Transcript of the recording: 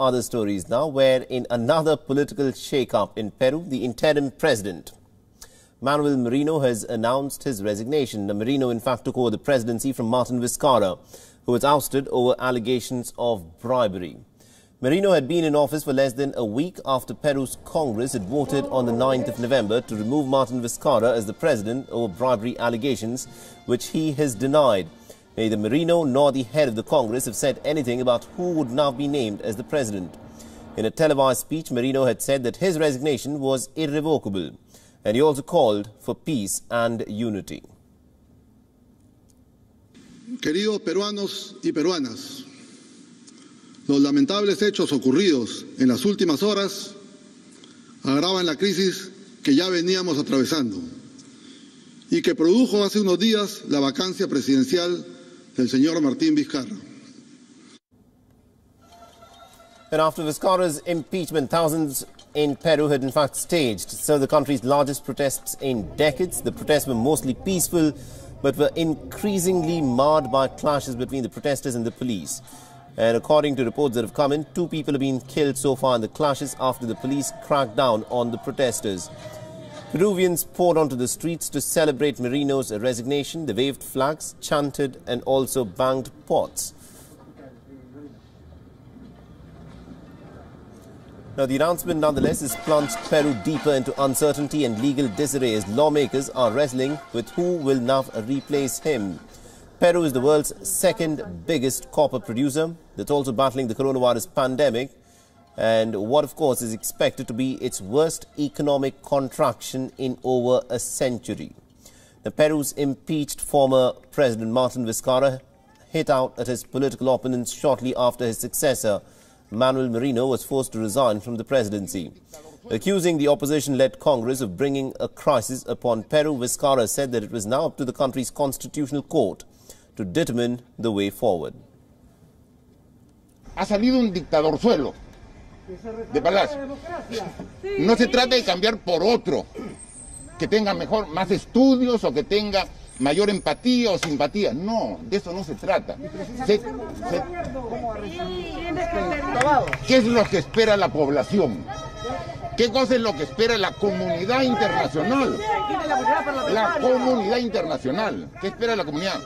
other stories now, where in another political shake-up in Peru, the interim president, Manuel Merino, has announced his resignation. Now, Merino, in fact, took over the presidency from Martin Vizcarra, who was ousted over allegations of bribery. Merino had been in office for less than a week after Peru's Congress had voted on the 9th of November to remove Martin Vizcarra as the president over bribery allegations, which he has denied. Neither Merino nor the head of the Congress have said anything about who would now be named as the president. In a televised speech, Merino had said that his resignation was irrevocable, and he also called for peace and unity. Queridos peruanos y peruanas, los lamentables hechos ocurridos en las últimas horas agravan la crisis que ya veníamos atravesando y que produjo hace unos días la vacancia presidencial del señor Martín Vizcarra. And after Vizcarra's impeachment, thousands in Peru had in fact staged of the country's largest protests in decades. The protests were mostly peaceful, but were increasingly marred by clashes between the protesters and the police. And according to reports that have come in, two people have been killed so far in the clashes after the police cracked down on the protesters. Peruvians poured onto the streets to celebrate Merino's resignation. They waved flags, chanted, and also banged pots. Now, the announcement, nonetheless, has plunged Peru deeper into uncertainty and legal disarray as lawmakers are wrestling with who will now replace him. Peru is the world's second biggest copper producer that's also battling the coronavirus pandemic and what, of course, is expected to be its worst economic contraction in over a century. The Peru's impeached former President Martin Vizcarra hit out at his political opponents shortly after his successor, Manuel Merino, was forced to resign from the presidency. Accusing the opposition-led Congress of bringing a crisis upon Peru, Vizcarra said that it was now up to the country's constitutional court to determine the way forward. Ha salido un dictador suelo. De palacio. No se trata de cambiar por otro que tenga mejor, más estudios o que tenga mayor empatía o simpatía. No, de eso no se trata. ¿Qué es lo que espera la población? ¿Qué cosa es lo que espera la comunidad internacional? La comunidad internacional. ¿Qué espera la comunidad?